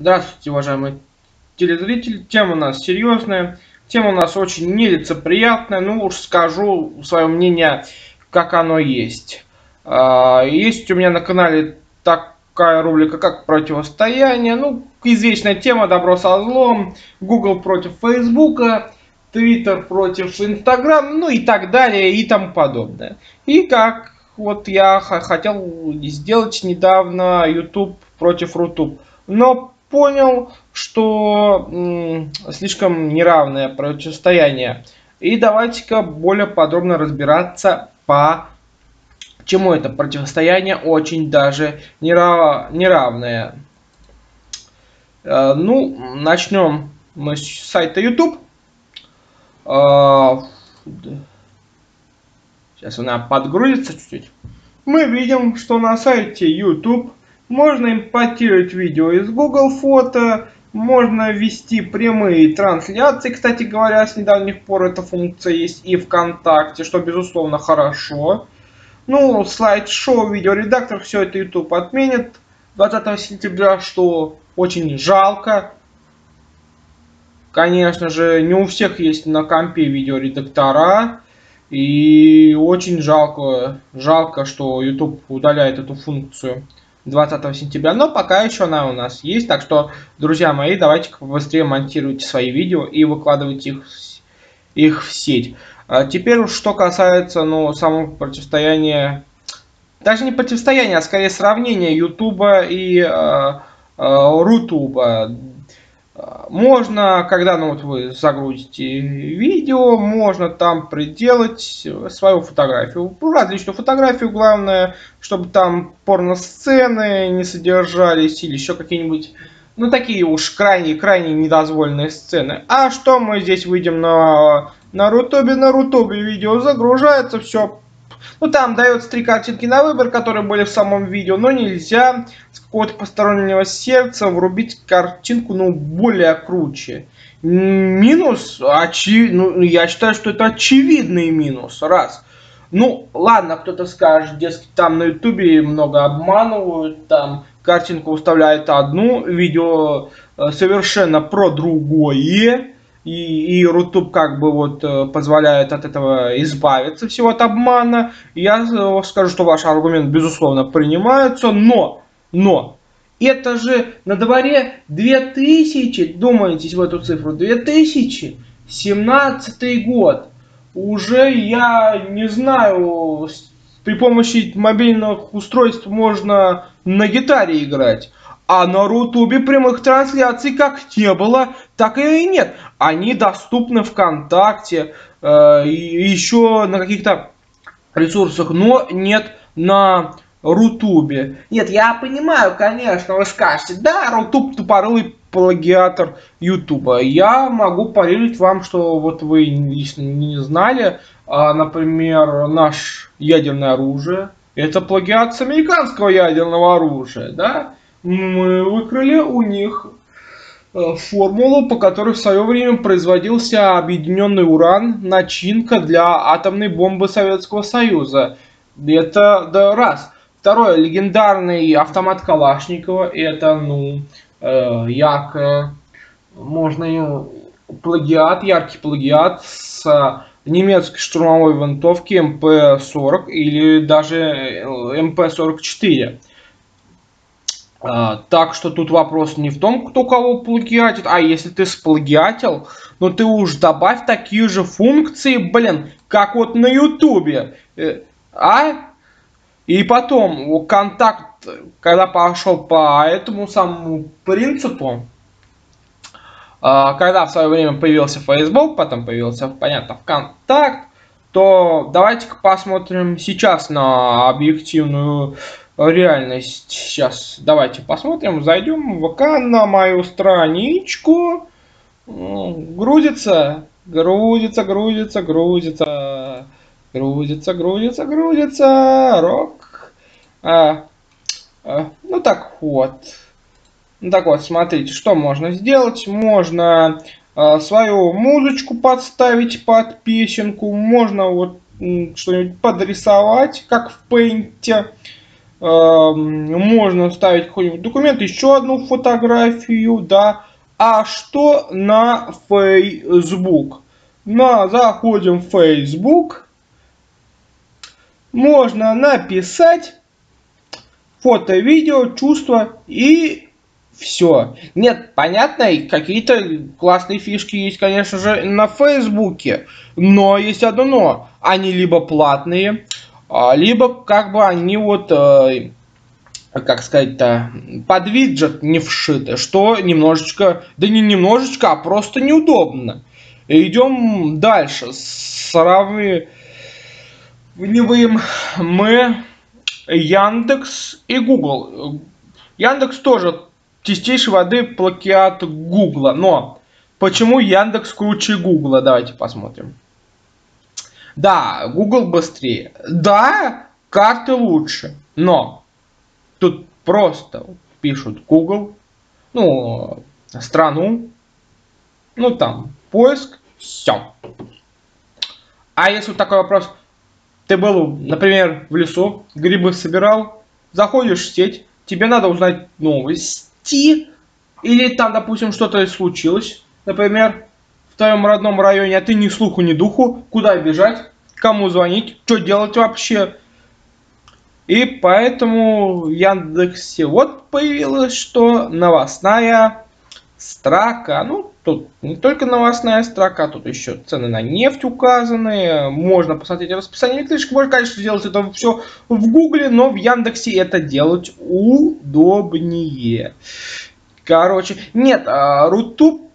Здравствуйте, уважаемые телезрители. Тема у нас серьезная. Тема у нас очень нелицеприятная. Ну уж скажу свое мнение, как оно есть. А, есть у меня на канале такая рубрика, как противостояние. Ну, извечная тема добро со злом. Google против Фейсбука. Twitter против Instagram, ну и так далее и тому подобное. И как вот я хотел сделать недавно YouTube против Рутуб. Но понял, что слишком неравное противостояние. И давайте-ка более подробно разбираться по чему это противостояние очень даже нерав... неравное. Э, ну, начнем мы с сайта YouTube. Э, сейчас она подгрузится чуть-чуть. Мы видим, что на сайте YouTube можно импортировать видео из Google Фото, можно ввести прямые трансляции. Кстати говоря, с недавних пор эта функция есть и ВКонтакте, что безусловно хорошо. Ну, слайд-шоу, видеоредактор, все это YouTube отменит 20 сентября, что очень жалко. Конечно же, не у всех есть на компе видеоредактора. И очень жалко, жалко, что YouTube удаляет эту функцию. 20 сентября, но пока еще она у нас есть, так что, друзья мои, давайте побыстрее монтируйте свои видео и выкладывайте их, их в сеть. А теперь что касается, ну, самого противостояния, даже не противостояния, а скорее сравнения YouTube и э, э, Рутуба. Можно, когда ну, вот вы загрузите видео, можно там приделать свою фотографию. Различную фотографию, главное, чтобы там порно-сцены не содержались или еще какие-нибудь, ну, такие уж крайне-крайне недозволенные сцены. А что мы здесь выйдем на, на Рутубе? На Рутубе видео загружается, все ну, там дается три картинки на выбор, которые были в самом видео, но нельзя с какого-то постороннего сердца врубить картинку, ну, более круче. Минус, очи... ну, я считаю, что это очевидный минус, раз. Ну, ладно, кто-то скажет, дескать, там на ютубе много обманывают, там картинку выставляет одну, видео э, совершенно про другое и, Рутуб как бы вот э, позволяет от этого избавиться всего от обмана. Я э, скажу, что ваш аргумент безусловно принимается, но, но, это же на дворе 2000, думаетесь в эту цифру, 2017 год. Уже я не знаю, при помощи мобильных устройств можно на гитаре играть. А на Рутубе прямых трансляций как не было, так и нет. Они доступны ВКонтакте, э, еще на каких-то ресурсах, но нет на Рутубе. Нет, я понимаю, конечно, вы скажете, да, Рутуб тупорылый плагиатор Ютуба. Я могу парировать вам, что вот вы лично не знали, а, например, наш ядерное оружие, это плагиат с американского ядерного оружия, да? Мы выкрали у них э, формулу, по которой в свое время производился объединенный уран, начинка для атомной бомбы Советского Союза. Это да, раз. Второе, легендарный автомат Калашникова. Это, ну, э, ярко, можно плагиат, яркий плагиат с немецкой штурмовой винтовки МП-40 или даже э, МП-44. А, так что тут вопрос не в том, кто кого плагиатит, а если ты сплагиатил, ну ты уж добавь такие же функции, блин, как вот на ютубе. Э, а? И потом, контакт, когда пошел по этому самому принципу, а, когда в свое время появился Facebook, потом появился, понятно, ВКонтакт, то давайте-ка посмотрим сейчас на объективную реальность. Сейчас давайте посмотрим. Зайдем в ВК на мою страничку. Грузится, грузится, грузится, грузится. Грузится, грузится, грузится. Рок. А, а, ну так вот. Ну так вот, смотрите, что можно сделать. Можно а, свою музычку подставить под песенку. Можно вот что-нибудь подрисовать, как в пейнте. Можно ставить какой-нибудь документ, еще одну фотографию, да. А что на Facebook? На, заходим в Facebook. Можно написать фото, видео, чувства и все. Нет, понятно, какие-то классные фишки есть, конечно же, на Фейсбуке. Но есть одно но. Они либо платные, либо как бы они вот, э, как сказать-то, под виджет не вшиты, что немножечко, да не немножечко, а просто неудобно. Идем дальше. Сравниваем мы Яндекс и Google. Яндекс тоже чистейшей воды плагиат Гугла, но почему Яндекс круче Гугла? Давайте посмотрим. Да, Google быстрее. Да, карты лучше. Но тут просто пишут Google, ну, страну, ну там, поиск, все. А если вот такой вопрос, ты был, например, в лесу, грибы собирал, заходишь в сеть, тебе надо узнать новости, или там, допустим, что-то случилось, например, твоем родном районе, а ты ни слуху, ни духу, куда бежать, кому звонить, что делать вообще. И поэтому Яндексе вот появилось, что новостная строка. Ну, тут не только новостная строка, тут еще цены на нефть указаны. Можно посмотреть расписание электричек. Можно, конечно, сделать это все в Гугле, но в Яндексе это делать удобнее. Короче, нет, а, Рутуб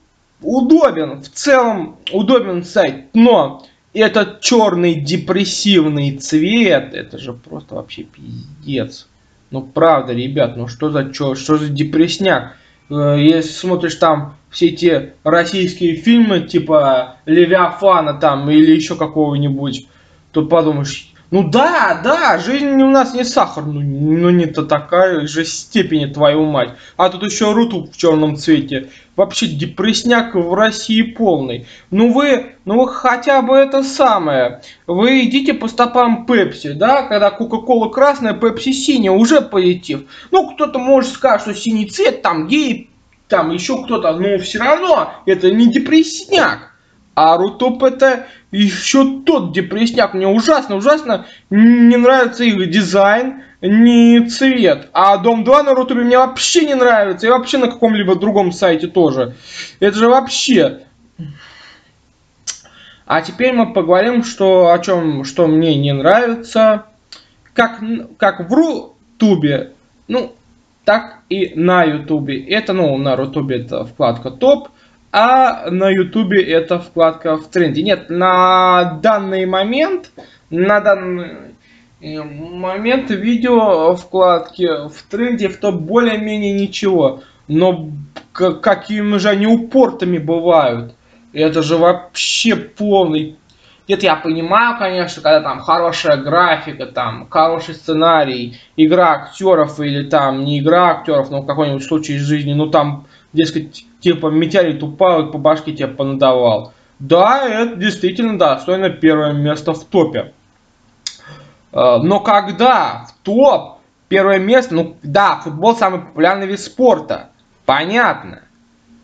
удобен, в целом удобен сайт, но этот черный депрессивный цвет, это же просто вообще пиздец. Ну правда, ребят, ну что за чё, что за депресняк? Э, если смотришь там все эти российские фильмы, типа Левиафана там или еще какого-нибудь, то подумаешь, ну да, да, жизнь у нас не сахар, ну, ну не-то такая же степени, твою мать. А тут еще рутуб в черном цвете. Вообще депрессняк в России полный. Ну вы, ну вы хотя бы это самое. Вы идите по стопам Пепси, да, когда Кока-Кола красная, Пепси синяя, уже позитив. Ну кто-то может сказать, что синий цвет, там гей, там еще кто-то, но все равно это не депрессняк. А Рутоп это еще тот депрессняк. Мне ужасно, ужасно не нравится их дизайн, не цвет. А Дом 2 на Рутубе мне вообще не нравится. И вообще на каком-либо другом сайте тоже. Это же вообще... А теперь мы поговорим, что, о чем, что мне не нравится. Как, как в Рутубе, ну, так и на Ютубе. Это, ну, на Рутубе это вкладка топ а на ютубе это вкладка в тренде. Нет, на данный момент, на данный э, момент видео вкладки в тренде в топ более-менее ничего. Но какими же они упортами бывают. Это же вообще полный нет, я понимаю, конечно, когда там хорошая графика, там хороший сценарий, игра актеров или там не игра актеров, но какой-нибудь случай из жизни, ну там, дескать, типа метеорит упал и по башке тебе понадавал. Да, это действительно достойно первое место в топе. А, но когда в топ первое место, ну да, футбол самый популярный вид спорта, понятно.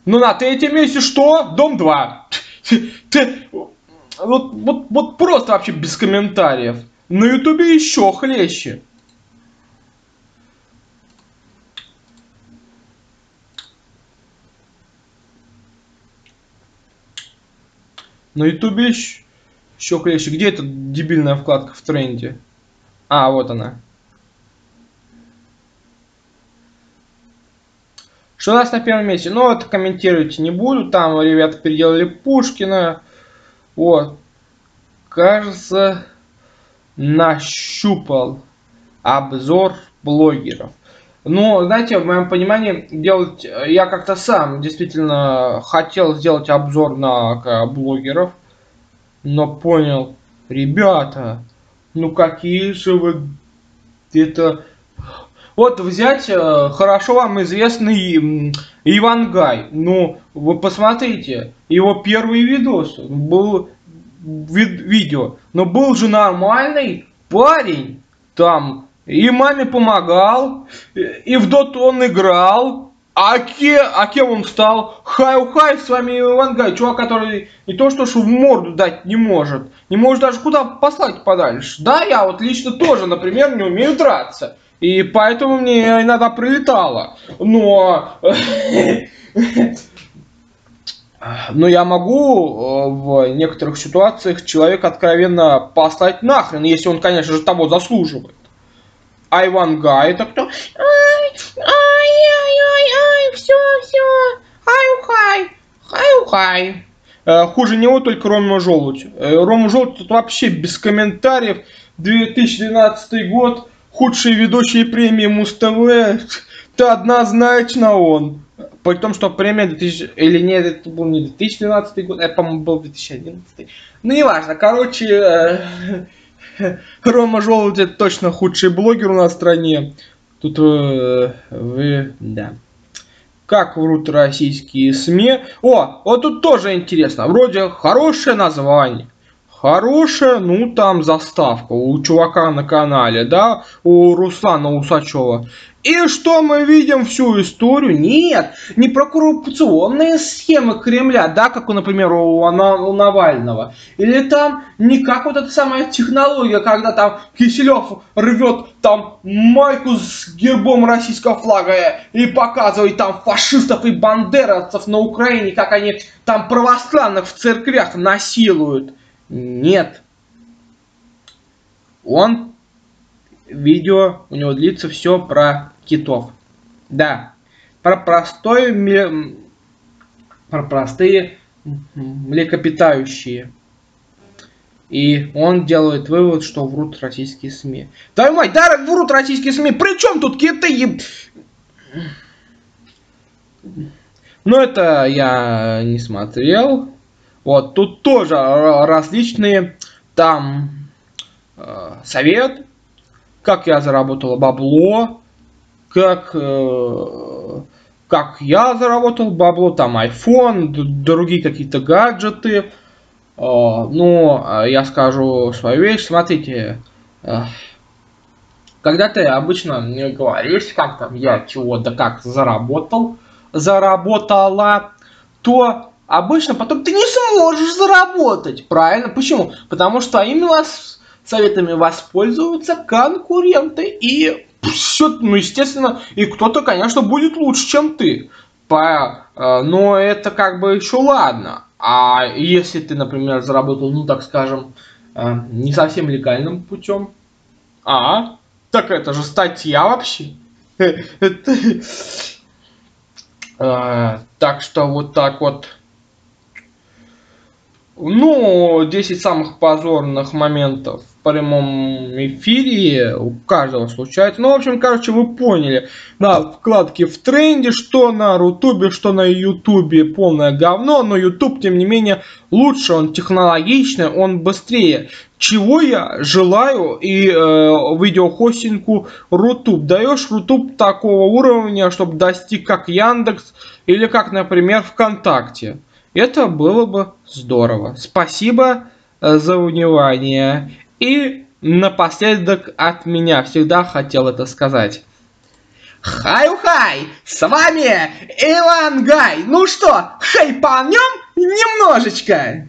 Но на третьем месте что? Дом 2. Ты, вот, вот, вот просто вообще без комментариев. На ютубе еще хлеще. На ютубе еще, хлеще. Где эта дебильная вкладка в тренде? А, вот она. Что у нас на первом месте? Ну, это комментировать не буду. Там ребята переделали Пушкина. Вот. Кажется, нащупал обзор блогеров. Ну, знаете, в моем понимании, делать я как-то сам действительно хотел сделать обзор на блогеров, но понял, ребята, ну какие же вы это... Вот взять э, хорошо вам известный Иван Гай. Ну, вы посмотрите, его первый видос был вид видео. Но был же нормальный парень там и маме помогал, и в доту он играл, а, ке, а кем он стал? Хай-хай, с вами Иван Гай, чувак, который не то что, что в морду дать не может, не может даже куда послать подальше. Да, я вот лично тоже, например, не умею драться. И поэтому мне иногда прилетало. Но... Но я могу э, в некоторых ситуациях человека откровенно послать нахрен, если он, конечно же, того заслуживает. А Иван Гай это кто? Ай, ай, ай, ай, ай, все, все. Хай-ухай, хай-ухай. Э, хуже него только Рома Желудь. Э, Рома Желудь тут вообще без комментариев. 2012 год худшие ведущие премии Муз-ТВ, то однозначно он. При том, что премия 2000, или нет, это был не 2012 год, это, по-моему, был 2011. Ну, неважно, короче, э, Рома Желудь это точно худший блогер у нас в стране. Тут э, вы, да. Как врут российские СМИ. О, вот тут тоже интересно. Вроде хорошее название хорошая, ну там заставка у чувака на канале, да, у Руслана Усачева. И что мы видим всю историю? Нет, не про коррупционные схемы Кремля, да, как, например, у, у Навального. Или там не как вот эта самая технология, когда там Киселев рвет там майку с гербом российского флага и показывает там фашистов и бандеровцев на Украине, как они там православных в церквях насилуют. Нет. Он, видео, у него длится все про китов. Да. Про простой, про простые млекопитающие. И он делает вывод, что врут российские СМИ. Да мать, да, врут российские СМИ. При чем тут киты? Ну, это я не смотрел. Вот, тут тоже различные там э, совет, как я заработал бабло, как, э, как я заработал бабло, там iPhone, другие какие-то гаджеты. Э, ну, я скажу свою вещь, смотрите, э, когда ты обычно мне говоришь, как там я чего-то как заработал, заработала, то обычно потом ты не сможешь заработать. Правильно? Почему? Потому что вас советами воспользуются конкуренты и все, ну, естественно, и кто-то, конечно, будет лучше, чем ты. По, э, но это как бы еще ладно. А если ты, например, заработал, ну, так скажем, э, не совсем легальным путем, а, так это же статья вообще. Э, так что вот так вот. Ну, 10 самых позорных моментов в прямом эфире у каждого случается. Ну, в общем, короче, вы поняли. На вкладке в тренде, что на Рутубе, что на Ютубе полное говно, но Ютуб, тем не менее, лучше, он технологичный, он быстрее. Чего я желаю и э, видеохостингу Рутуб. Даешь Рутуб такого уровня, чтобы достиг как Яндекс или как, например, ВКонтакте. Это было бы здорово. Спасибо э, за внимание. И напоследок от меня всегда хотел это сказать. Хай-хай! С вами Иван Гай! Ну что, хайпанем немножечко?